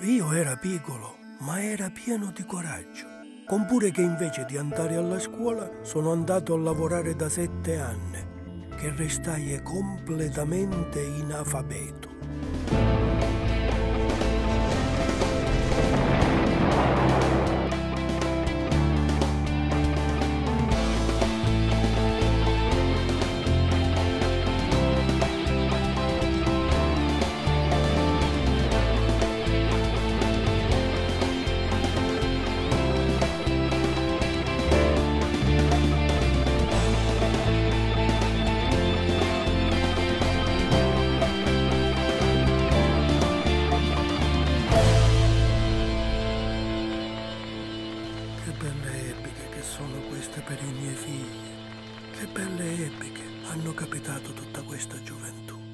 Io era piccolo, ma era pieno di coraggio. Compure che invece di andare alla scuola sono andato a lavorare da sette anni, che restai completamente inalfabeto. Che belle epiche che sono queste per i miei figli. Che belle epiche hanno capitato tutta questa gioventù.